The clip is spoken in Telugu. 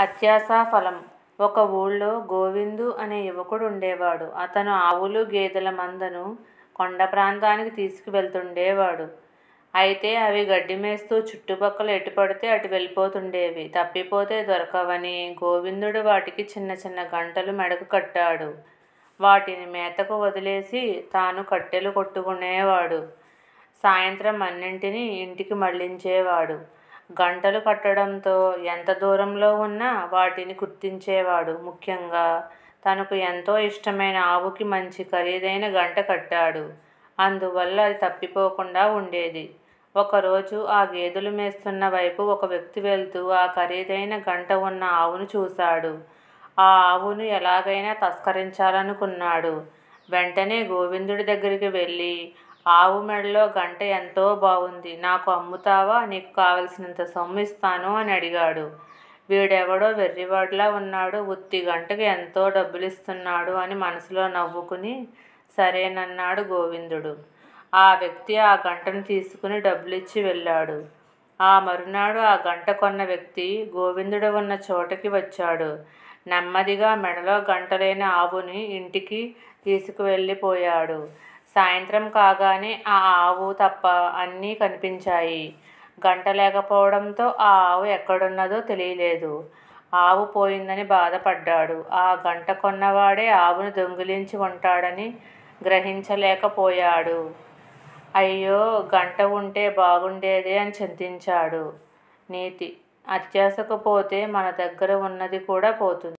అత్యాశాఫలం ఒక ఊళ్ళో గోవిందు అనే యువకుడు ఉండేవాడు. అతను ఆవులు, గేదెల మందను కొండ ప్రాంతానికి తీసుకు వెళ్తుండేవాడు. అయితే అవి గడ్డి మేస్తూ చుట్టుపక్కల ఎటుపడితే అటు వెళ్ళిపోతుండేవి. తప్పిపోతే దొరకవని గోవిందుడు వాటికి చిన్న చిన్న గంటలు మెడకు కట్టాడు. వాటిని మేతకు వదిలేసి తాను కట్టెలు కొట్టుకునేవాడు. సాయంత్రం అన్నింటినీ ఇంటికి మళ్ళించేవాడు. గంటలు కట్టడంతో ఎంత దూరంలో ఉన్నా వాటిని గుర్తించేవాడు. ముఖ్యంగా తనకు ఎంతో ఇష్టమైన ఆవుకి మంచి ఖరీదైన గంట కట్టాడు. అందువల్ల అది తప్పిపోకుండా ఉండేది. ఒకరోజు ఆ గేదెలు మేస్తున్న వైపు ఒక వ్యక్తి వెళ్తూ ఆ ఖరీదైన గంట ఉన్న ఆవును చూశాడు. ఆ ఆవును ఎలాగైనా తస్కరించాలనుకున్నాడు. వెంటనే గోవిందుడి దగ్గరికి వెళ్ళి ఆవు మెడలో గంట ఎంతో బాగుంది నాకు అమ్ముతావా? నీకు కావలసినంత సొమ్ము ఇస్తాను అని అడిగాడు. వీడెవడో వెర్రివాడిలా ఉన్నాడు. ఉత్తి గంటకి ఎంతో డబ్బులిస్తున్నాడు అని మనసులో నవ్వుకుని సరేనన్నాడు గోవిందుడు. ఆ వ్యక్తి ఆ గంటను తీసుకుని డబ్బులిచ్చి వెళ్ళాడు. ఆ మరునాడు ఆ గంట కొన్న వ్యక్తి గోవిందుడు ఉన్న చోటకి వచ్చాడు. నెమ్మదిగా మెడలో గంటలేని ఆవుని ఇంటికి తీసుకువెళ్ళిపోయాడు. సాయంత్రం కాగానే ఆ ఆవు తప్ప అన్నీ కనిపించాయి. గంట లేకపోవడంతో ఆ ఆవు ఎక్కడున్నదో తెలియలేదు. ఆవు పోయిందని బాధపడ్డాడు. ఆ గంట కొన్నవాడే ఆవును దొంగిలించి ఉంటాడని గ్రహించలేకపోయాడు. అయ్యో గంట ఉంటే బాగుండేదే అని చింతించాడు. నీతి: అత్యాశకు పోతే మన దగ్గర ఉన్నది కూడా పోతుంది.